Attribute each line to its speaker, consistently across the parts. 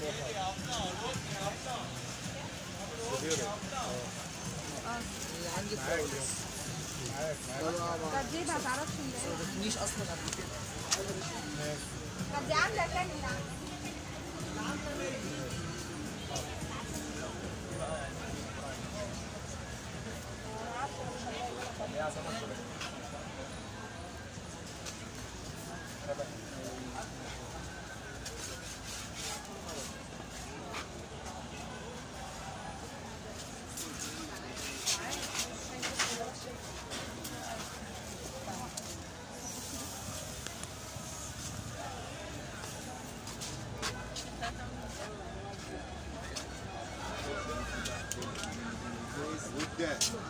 Speaker 1: طب دي ما تعرفش ما
Speaker 2: تجيش أصلا قبل كده
Speaker 1: طب دي عامله كام هنا؟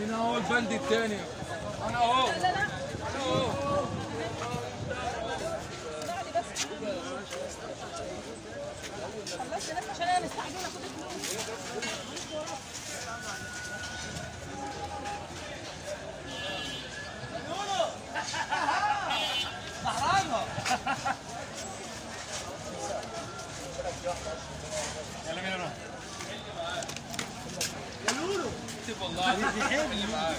Speaker 3: مين هو البلد الثاني أنا أهو.
Speaker 1: عشان
Speaker 3: اكتب والله اللي معاك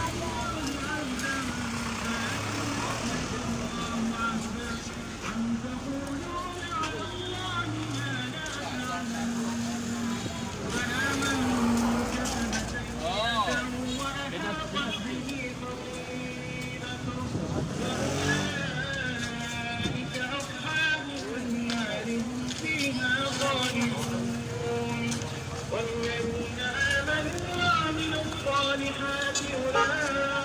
Speaker 4: يؤمنون والذين آمنوا وعملوا الصالحات أولئك